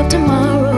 of tomorrow.